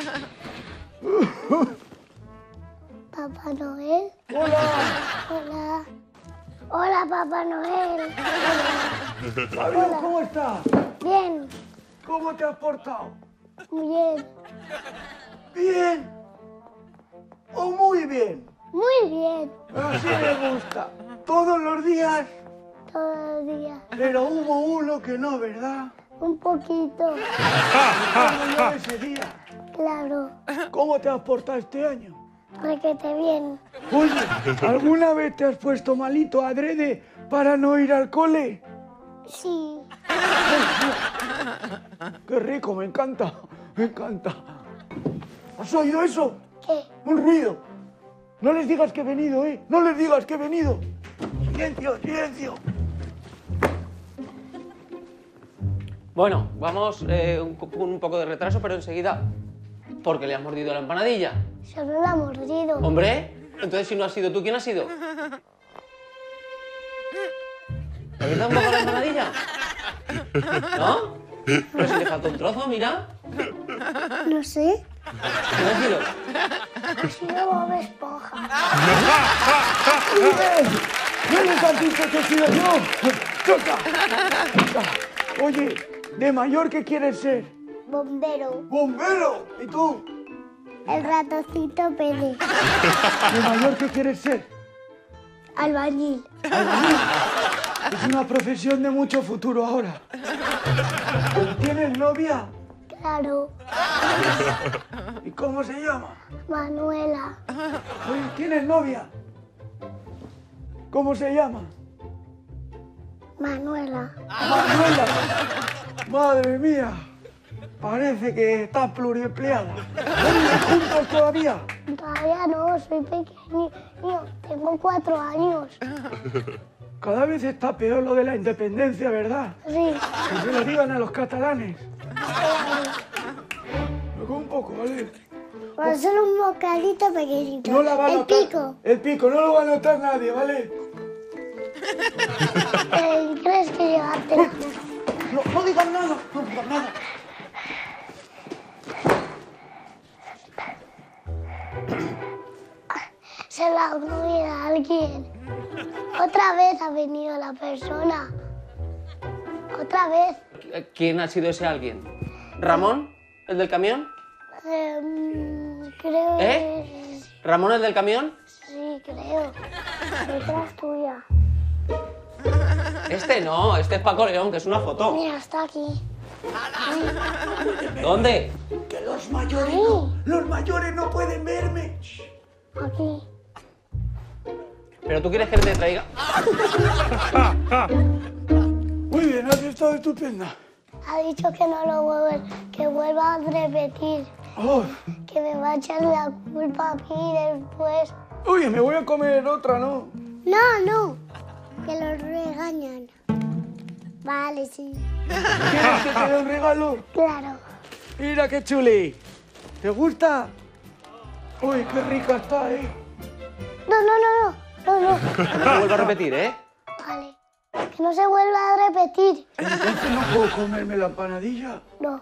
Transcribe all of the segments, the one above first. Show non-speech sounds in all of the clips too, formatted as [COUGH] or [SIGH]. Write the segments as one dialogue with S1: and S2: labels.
S1: [LAUGHS] Papá Noel.
S2: ¡Hola!
S1: Hola. Hola, Papá Noel. [LAUGHS]
S2: Fabio, ¿cómo estás?
S1: Bien,
S2: ¿Cómo te has portado?
S1: bien,
S2: ¿Bien? ¿O muy bien?
S1: muy bien.
S2: Así me gusta. Todos los días,
S1: Todo el día.
S2: pero hubo uno que no, ¿verdad?
S1: Un poquito, [LAUGHS]
S2: Como yo ese día.
S1: Claro.
S2: ¿Cómo te has portado este año?
S1: Requete bien.
S2: Oye, ¿alguna vez te has puesto malito adrede para no ir al cole?
S1: Sí, [LAUGHS]
S2: Qué rico, me encanta, me encanta. ¿Has oído eso?
S1: ¿qué?
S2: Un ruido. No les digas que he venido, ¿eh? No les digas que he venido. Silencio, silencio.
S3: Bueno, vamos eh, un, co- un poco de retraso, pero enseguida. Porque le has mordido la empanadilla.
S1: Solo la ha mordido.
S3: Hombre, entonces si no has sido tú, ¿quién ha sido? ¿Te habéis dado un poco la empanadilla? ¿No? Pero si le falta un trozo, mira.
S1: No sé.
S3: ¿Quién ha sido?
S1: Ha sido Bob Esponja.
S2: ¿No les has dicho que he sido yo? ¡Choca! Choca. Oye, ¿de mayor qué quieres ser?
S1: Bombero.
S2: ¡Bombero! ¿Y tú?
S1: El ratoncito Pérez. [LAUGHS]
S2: ¿De mayor qué quieres ser?
S1: Albañil.
S2: Es una profesión de mucho futuro ahora. ¿Tienes novia?
S1: Claro. [LAUGHS]
S2: ¿Y cómo se llama?
S1: Manuela.
S2: Oye, ¿tienes novia? ¿Cómo se llama?
S1: Manuela.
S2: Manuela. Madre mía. Parece que estás pluriempleada. ¿Viven juntos todavía?
S1: Todavía no, soy pequeño. Tengo cuatro años.
S2: Cada vez está peor lo de la independencia, ¿verdad?
S1: Sí.
S2: Que se lo digan a los catalanes. Luego un poco, ¿vale?
S1: Para hacer un bocadito pequeñito.
S2: No la va a
S1: El
S2: notar.
S1: pico.
S2: El pico, no lo va a notar nadie, ¿vale?
S1: Eh, ¿Crees que llevártela?
S2: No, no digan nada, no digan nada. [COUGHS]
S1: Se la olvida a alguien. Otra vez ha venido la persona. Otra vez.
S3: ¿Quién ha sido ese alguien? ¿Ramón? ¿El del camión?
S1: Em, creo
S3: ¿Eh?
S1: que...
S3: ¿Ramón el del camión?
S1: Sí, creo. Detrás tuya.
S3: Este no, este es Paco León, que es una foto.
S1: Mira, está aquí.
S3: ¿Dónde?
S2: Que los mayores
S1: Ahí.
S2: no, los mayores no pueden verme.
S1: Aquí.
S3: ¿Pero tú quieres que te traiga?
S2: Muy bien, has estado estupenda.
S1: Ha dicho que no lo vuelva, que vuelva a repetir.
S2: Oh,
S1: Que me va a echar la culpa a mí después.
S2: oye, me voy a comer otra, ¿no?
S1: No, no. Que los regañan. Vale, sí. [LAUGHS]
S2: ¿Quieres que te dé un regalo?
S1: Claro.
S2: Mira qué chuli. ¿Te gusta? Uy, qué rica está, ¿eh?
S1: No, no, no, no. No, no. [LAUGHS]
S3: No vuelvo a repetir, ¿eh?
S1: Vale. Que no se vuelva a repetir.
S2: Entonces no puedo comerme la empanadilla.
S1: No.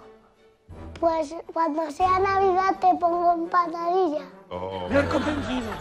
S1: Pues cuando sea Navidad te pongo empanadilla.
S2: Me has convencido.